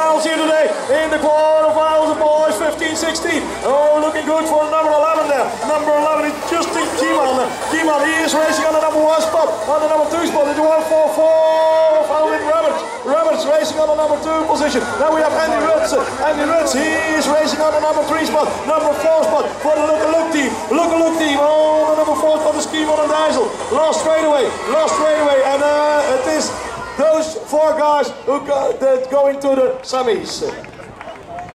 in the quarterfinals, the boys 15-16. Oh, looking good for number 11 there. Number 11 is Justin Kieman. Kieman, he is racing on the number one spot. On the number two spot the 144 of Alvin Roberts. Roberts racing on the number two position. Then we have Andy Rutz. Andy Rutz, he is racing on the number three spot. Number four spot for the Look Look team. Look Look team. Oh, the number four spot is Kieman and Dijssel. Lost straight away. Lost straight four guys who go, that go into the semis.